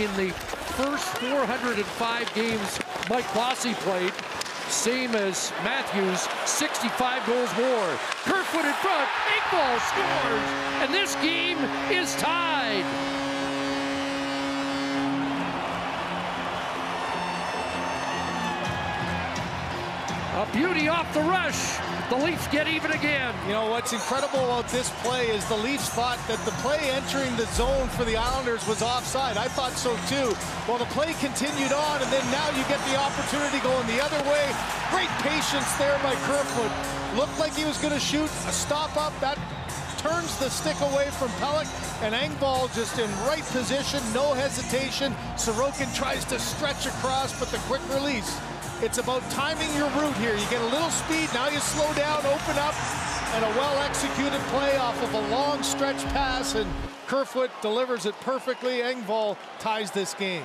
in the first 405 games Mike Bossy played. Same as Matthews, 65 goals more. Kerfoot in front, Engvall scores, and this game is tied. A beauty off the rush. The Leafs get even again. You know, what's incredible about this play is the Leafs thought that the play entering the zone for the Islanders was offside. I thought so too. Well, the play continued on, and then now you get the opportunity going the other way. Great patience there by Kerfoot. Looked like he was going to shoot a stop up. That turns the stick away from Pelech, and Engvall just in right position, no hesitation. Sorokin tries to stretch across, but the quick release it's about timing your route here. You get a little speed, now you slow down, open up, and a well-executed play off of a long stretch pass, and Kerfoot delivers it perfectly. Engvall ties this game.